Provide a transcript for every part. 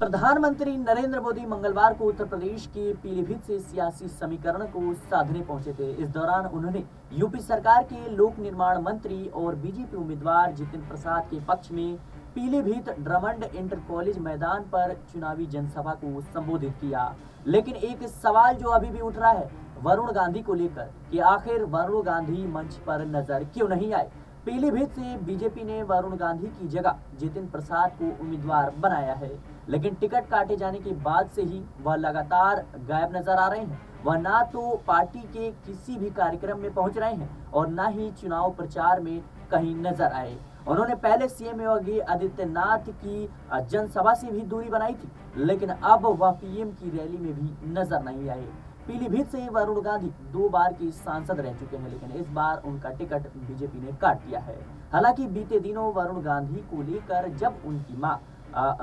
प्रधानमंत्री नरेंद्र मोदी मंगलवार को उत्तर प्रदेश के पीलीभीत से सियासी समीकरण को साधने पहुँचे थे। इस दौरान उन्होंने यूपी सरकार के लोक निर्माण मंत्री और बीजेपी उम्मीदवार जितिन प्रसाद के पक्ष में पीलीभीत ड्रमंड इंटर कॉलेज मैदान पर चुनावी जनसभा को संबोधित किया। लेकिन एक सवाल जो अभी भी उठ रहा है, वरुण गांधी को लेकर, कि आखिर वरुण गांधी मंच पर नज़र क्यों नहीं आए? पीलीभीत से बीजेपी ने वरुण गांधी की जगह जितिन प्रसाद को उम्मीदवार बनाया है। लेकिन टिकट काटे जाने के बाद से ही वह लगातार गायब नज़र आ रहे हैं। वह ना तो पार्टी के किसी भी कार्यक्रम में पहुँच रहे हैं और ना ही चुनाव प्रचार में कहीं नज़र आए। उन्होंने पहले सीएम योगी आदित्यनाथ की जनसभा से भी दूरी बनाई थी, लेकिन अब वह पीएम की रैली में भी नज़र नहीं आए। पीलीभीत से वरुण गांधी दो बार की सांसद रह चुके हैं, लेकिन इस बार उनका टिकट बीजेपी ने काट दिया है। हालाँकि बीते दिनों वरुण गांधी को लेकर जब उनकी माँ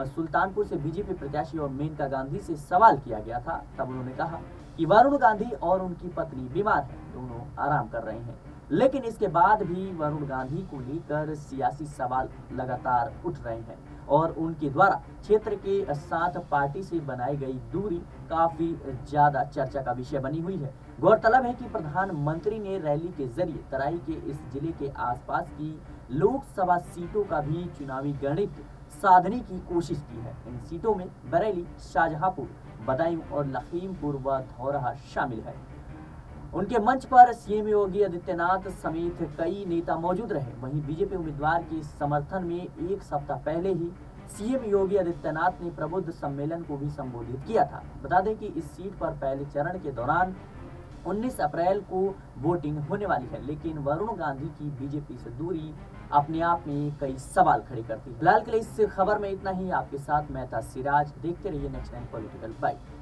सुल्तानपुर से बीजेपी प्रत्याशी और मेनका गांधी से सवाल किया गया था, तब उन्होंने कहा कि वरुण गांधी और उनकी पत्नी बीमार है, दोनों आराम कर रहे हैं। लेकिन इसके बाद भी वरुण गांधी को लेकर सियासी सवाल लगातार उठ रहे हैं। और उनके द्वारा क्षेत्र के साथ पार्टी से बनाई गई दूरी काफ़ी ज़्यादा चर्चा का विषय बनी हुई है। गौरतलब है कि प्रधानमंत्री ने रैली के ज़रिए तराई के इस ज़िले के आसपास की लोकसभा सीटों का भी चुनावी गणित साधने की कोशिश की है। इन सीटों में बरेली, शाहजहांपुर, बदायूं और लखीमपुर व धौरहा शामिल है। उनके मंच पर सीएम योगी आदित्यनाथ समेत कई नेता मौजूद रहे। वहीं बीजेपी उम्मीदवार के समर्थन में एक सप्ताह पहले ही सीएम योगी आदित्यनाथ ने प्रबुद्ध सम्मेलन को भी संबोधित किया था। बता दें कि इस सीट पर पहले चरण के दौरान 19 अप्रैल को वोटिंग होने वाली है, लेकिन वरुण गांधी की बीजेपी से दूरी अपने आप में कई सवाल खड़े करती है। फ़िलहाल के लिए इस खबर में इतना ही। आपके साथ मैं था सिराज। देखते रहिए नेक्स्ट टाइम पॉलिटिकल बाइट।